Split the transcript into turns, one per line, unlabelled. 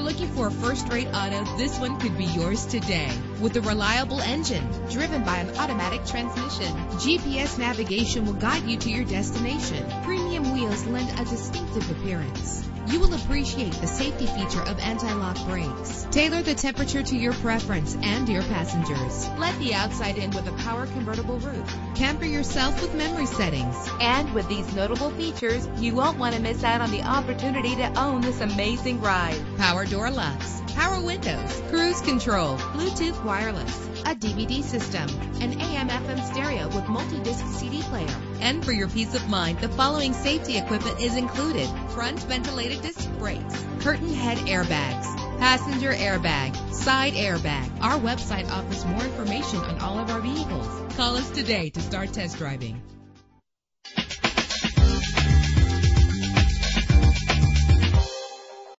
looking for a first-rate auto, this one could be yours today. With a reliable engine driven by an automatic transmission, GPS navigation will guide you to your destination. Premium wheels lend a distinctive appearance. You will appreciate the safety feature of anti-lock brakes. Tailor the temperature to your preference and your passengers. Let the outside in with a power convertible roof. Camper yourself with memory settings. And with these notable features, you won't want to miss out on the opportunity to own this amazing ride. Power door locks, power windows, cruise control, Bluetooth wireless, a DVD system, an AM FM stereo with multi-disc CD player. And for your peace of mind, the following safety equipment is included. Front ventilated disc brakes, curtain head airbags, passenger airbag, side airbag. Our website offers more information on all of our vehicles. Call us today to start test driving.